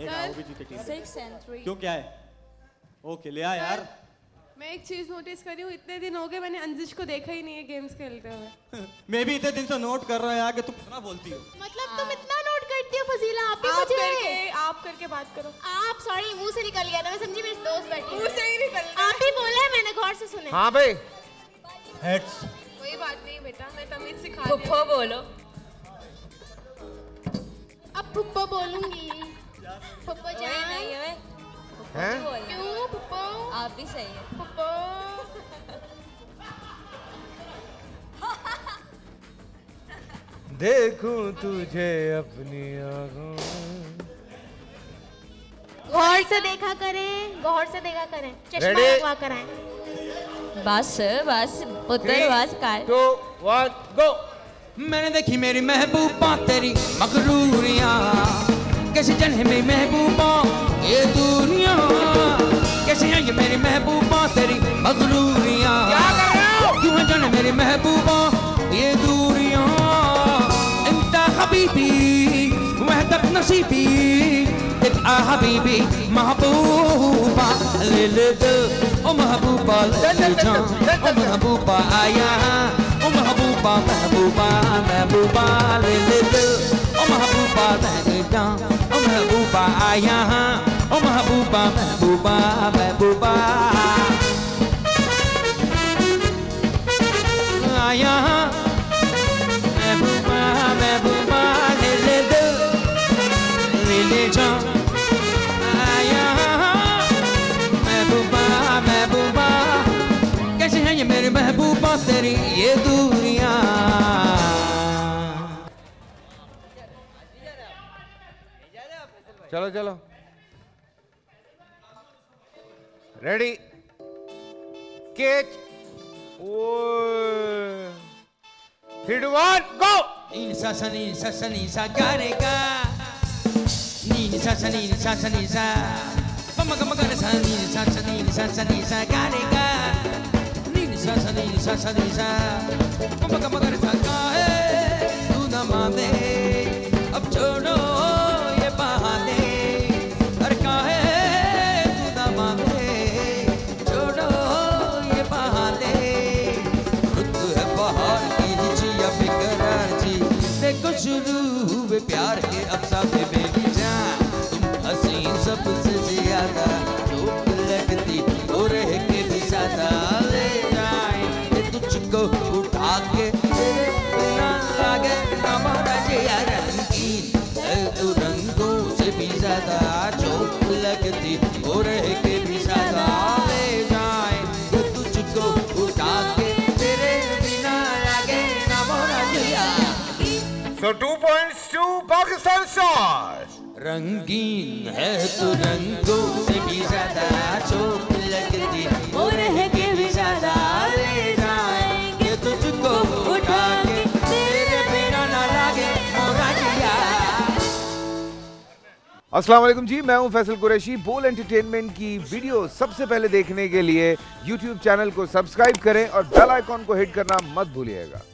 एक आओ भी जीते टीम सिक्स एंड थ्री क्यों क्या है? ओके ले आ यार। मैं एक चीज़ नोटिस करी हूँ इतने दिन हो गए मैंने अंजिश को देखा ही नहीं है गेम्स खेलते हुए। मैं भी इतने दिन से नोट कर रहा यार कि तुम कितना बोलती हो। मतलब तुम इतना नोट करती हो फजीला आप भी आप मुझे करके आप करके बात करो। आप सॉरी मुँह से निकल गया था मैं समझी मेरी दोस्त बैठी मुँह से ही निकल आप भी बोले मैंने गौर से सुने। हाँ भाई। हेड्स कोई बात नहीं बेटा मैं तमीज सिखा रही फुफ्फो बोलो। अब पुप्पो बोलूँगी। पुप्पो जान नहीं ओए हैं क्यों पुप्पो आप भी सही है पुप्पो देखूँ तुझे अपनी आँखों गौर से देखा करें गौर से देखा करें चश्मा लगवा कर आए। बस बस पुत्र बस काल टू वन गो मैंने देखी मेरी महबूबा तेरी मगरूरियाँ। कैसे जन है मेरी महबूबा? ये दुनिया कैसे है ये मेरी महबूबा तेरी मगरूरिया क्यों है? जन मेरी महबूबा? ये दूरिया इंता हबीबी वहदत नसीबी तबआ हबीबी महबूबा। ले ले दिल ओ महबूबा ले जान ओ महबूबा आया यहाँ ओ महबूबा महबूबा चलो चलो ready catch three two one go sa ni sa sa ni sa ga re ga Ni ni sa sa ni ni sa sa ni sa Pa हुए प्यार के अब साथे बेबी जान। तुम हसीन सबसे ज़्यादा धूप लगती हो रह के भी ज़्यादा। ले जाए तुझको उठा के तू रंगों से भी ज़्यादा चोट लगती 2 पाकिस्तान स्टार्स रंगीन है तो रंगों से भी ज़्यादा चोट लगती। और है के भी ज़्यादा ले जाएँगे। तुझको उठा तेरे बिना ना लागे अस्सलाम वालेकुम जी मैं हूँ फैसल कुरैशी। बोल एंटरटेनमेंट की वीडियो सबसे पहले देखने के लिए यूट्यूब चैनल को सब्सक्राइब करें और बेल आइकॉन को हिट करना मत भूलिएगा।